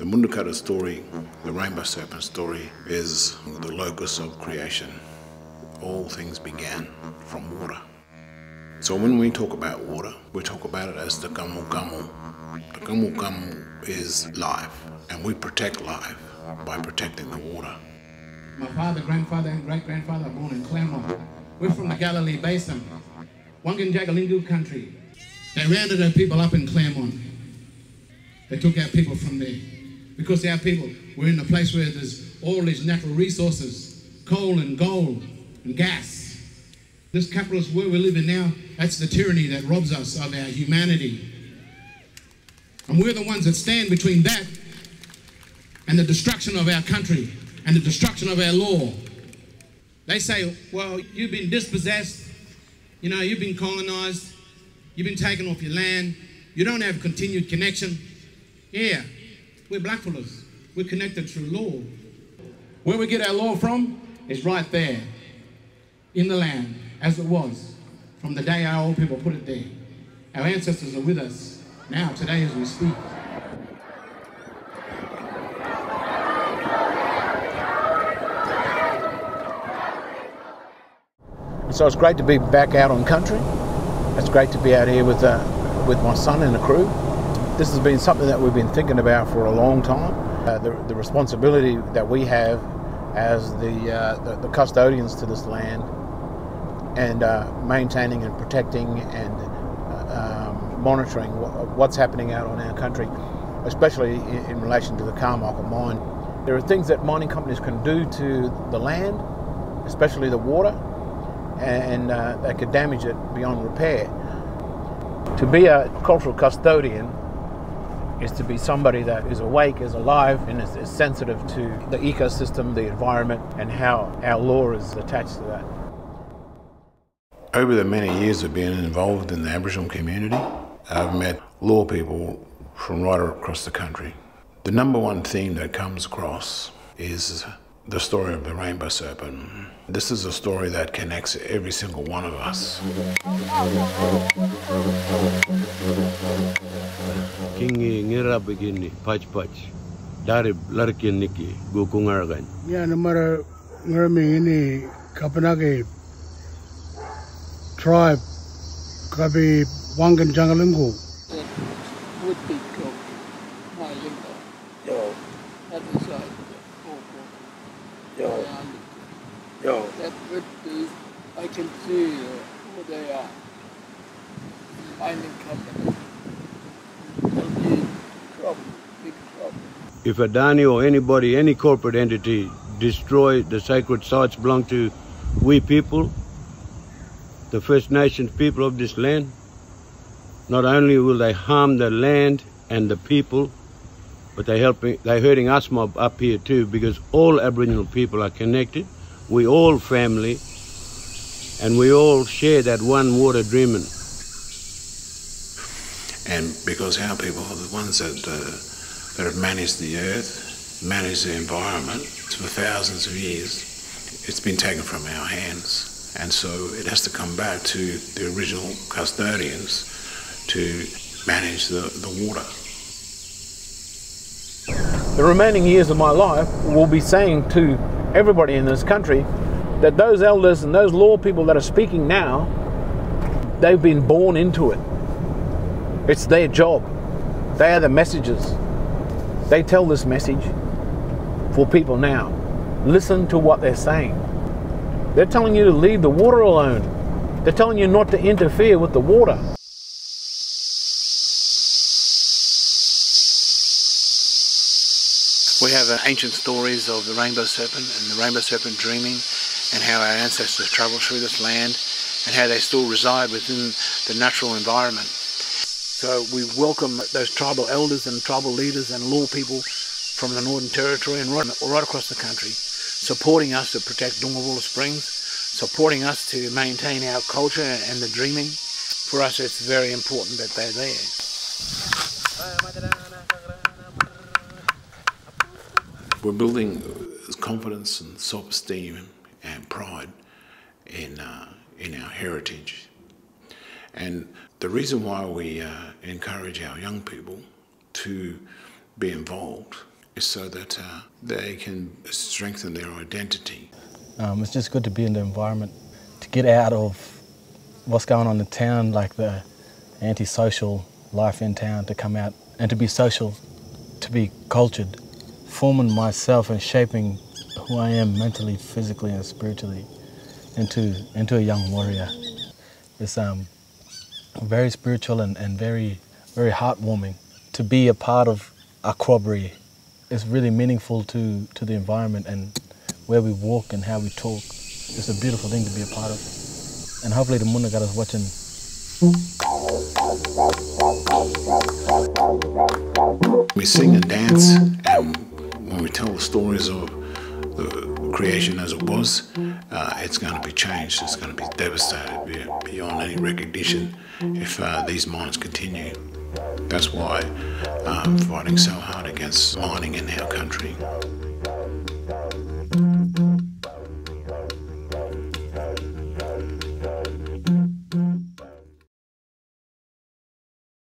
The Mundukara story, the rainbow serpent story, is the locus of creation. All things began from water. So when we talk about water, we talk about it as the gamu gamu. The gamu gamu is life, and we protect life by protecting the water. My father, grandfather, and great grandfather are born in Clermont. We're from the Galilee Basin, Wangan Jagalingou country. They rounded our people up in Clermont. They took our people from there because our people were in a place where there's all these natural resources coal and gold and gas. This capitalist world we live in now, that's the tyranny that robs us of our humanity. And we're the ones that stand between that and the destruction of our country and the destruction of our law. They say, well, you've been dispossessed, you know, you've been colonized, you've been taken off your land, you don't have continued connection. Yeah, we're black blackfellas. We're connected through law. Where we get our law from is right there in the land as it was from the day our old people put it there. Our ancestors are with us now, today, as we speak. So it's great to be back out on country. It's great to be out here with, uh, with my son and the crew. This has been something that we've been thinking about for a long time. Uh, the, the responsibility that we have as the, uh, the, the, custodians to this land and uh, maintaining and protecting and uh, um, monitoring what's happening out on our country, especially in, in relation to the Carmichael mine. There are things that mining companies can do to the land, especially the water, and uh, they could damage it beyond repair. To be a cultural custodian is to be somebody that is awake, is alive, and is, is, sensitive to the ecosystem, the environment, and how our law is attached to that. Over the many years of being involved in the Aboriginal community, I've met law people from right across the country. The number one theme that comes across is the story of the rainbow serpent. This is a story that connects every single one of us. Kingi ngira begini pach pach dari larkin niki gukungargan. Ya namara ngarami ini kapanage tribe kabi wangan jangalingu. Would be called my limbo. Yo. That is right. Oh, Yo. Yo. That would be, I can see who they are. Mining company. They'll need trouble, big trouble. If Adani or anybody, any corporate entity destroy the sacred sites belong to we people, the First Nations people of this land, not only will they harm the land and the people, but they helping they're hurting us mob up here too because all Aboriginal people are connected. We all family, and we all share that one water dreaming. And because our people are the ones that uh, that have managed the earth, managed the environment for thousands of years, it's been taken from our hands, and so it has to come back to the original custodians to manage the, the water. The remaining years of my life will be saying to everybody in this country that those elders and those law people that are speaking now, they've been born into it. It's their job. They are the messengers. They tell this message for people now. Listen to what they're saying. They're telling you to leave the water alone. They're telling you not to interfere with the water. We have ancient stories of the rainbow serpent and the rainbow serpent dreaming and how our ancestors travelled through this land and how they still reside within the natural environment. So we welcome those tribal elders and tribal leaders and law people from the Northern Territory and right, right across the country supporting us to protect Doongmabulla Springs, supporting us to maintain our culture and the dreaming. For us it's very important that they're there. We're building confidence and self-esteem and pride in uh, in our heritage. And the reason why we uh, encourage our young people to be involved is so that uh, they can strengthen their identity. Um, it's just good to be in the environment, to get out of what's going on in town, like the antisocial life in town, to come out and to be social, to be cultured, forming myself and shaping who I am mentally, physically, and spiritually into into a young warrior. It's um, very spiritual and, and very very heartwarming to be a part of a corroboree. It's really meaningful to, to the environment and where we walk and how we talk. It's a beautiful thing to be a part of. And hopefully the Munagara's watching. We sing and dance, and when we tell the stories of the creation as it was, uh, it's going to be changed. It's going to be devastated beyond any recognition if uh, these mines continue. That's why I'm fighting so hard against mining in our country.